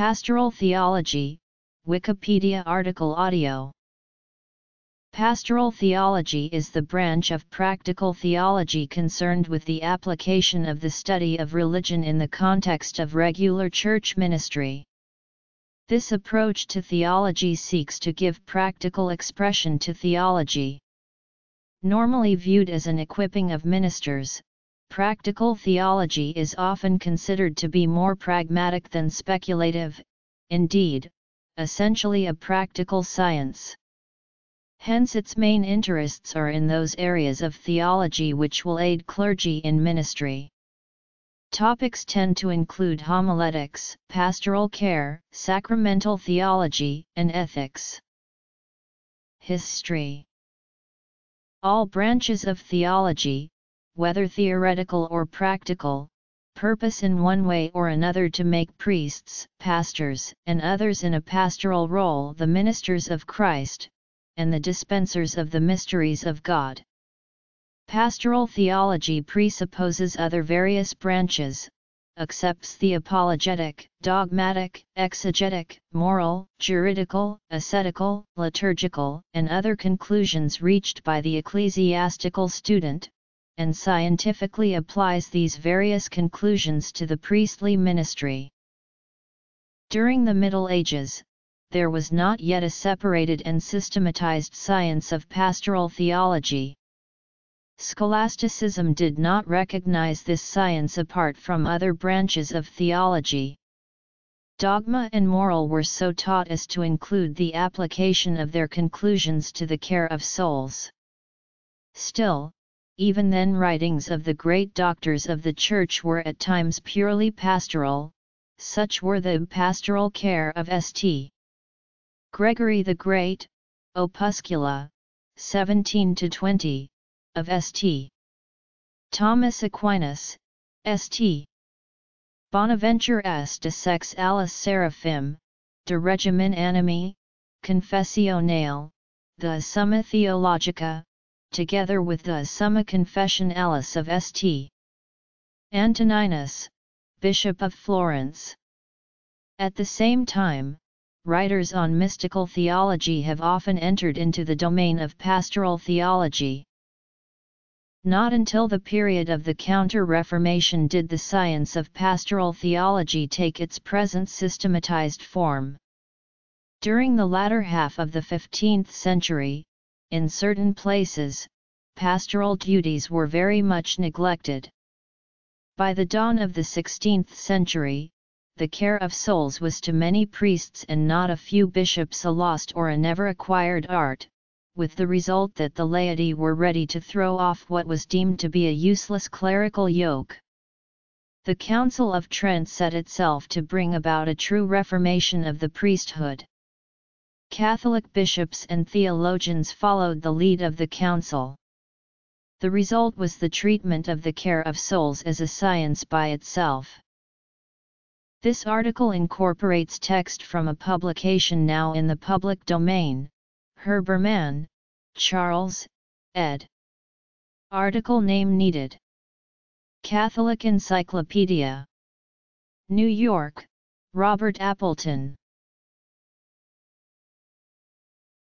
Pastoral Theology, Wikipedia article audio Pastoral theology is the branch of practical theology concerned with the application of the study of religion in the context of regular church ministry. This approach to theology seeks to give practical expression to theology. Normally viewed as an equipping of ministers, practical theology is often considered to be more pragmatic than speculative, indeed, essentially a practical science. Hence its main interests are in those areas of theology which will aid clergy in ministry. Topics tend to include homiletics, pastoral care, sacramental theology, and ethics. History All branches of theology, whether theoretical or practical, purpose in one way or another to make priests, pastors, and others in a pastoral role the ministers of Christ, and the dispensers of the mysteries of God. Pastoral theology presupposes other various branches, accepts the apologetic, dogmatic, exegetic, moral, juridical, ascetical, liturgical, and other conclusions reached by the ecclesiastical student, and scientifically applies these various conclusions to the priestly ministry. During the Middle Ages, there was not yet a separated and systematized science of pastoral theology. Scholasticism did not recognize this science apart from other branches of theology. Dogma and moral were so taught as to include the application of their conclusions to the care of souls. Still, even then writings of the great doctors of the Church were at times purely pastoral, such were the pastoral care of St. Gregory the Great, Opuscula, 17-20, of St. Thomas Aquinas, St. Bonaventure de Sex Alis Seraphim, de Regimen Animi, Confessionale, the Summa Theologica, together with the Summa Confessionalis of St. Antoninus, Bishop of Florence. At the same time, writers on mystical theology have often entered into the domain of pastoral theology. Not until the period of the Counter-Reformation did the science of pastoral theology take its present systematized form. During the latter half of the 15th century, in certain places, pastoral duties were very much neglected. By the dawn of the 16th century, the care of souls was to many priests and not a few bishops a lost or a never acquired art, with the result that the laity were ready to throw off what was deemed to be a useless clerical yoke. The Council of Trent set itself to bring about a true reformation of the priesthood. Catholic bishops and theologians followed the lead of the council. The result was the treatment of the care of souls as a science by itself. This article incorporates text from a publication now in the public domain, Herbermann, Charles, ed. Article name needed. Catholic Encyclopedia. New York, Robert Appleton.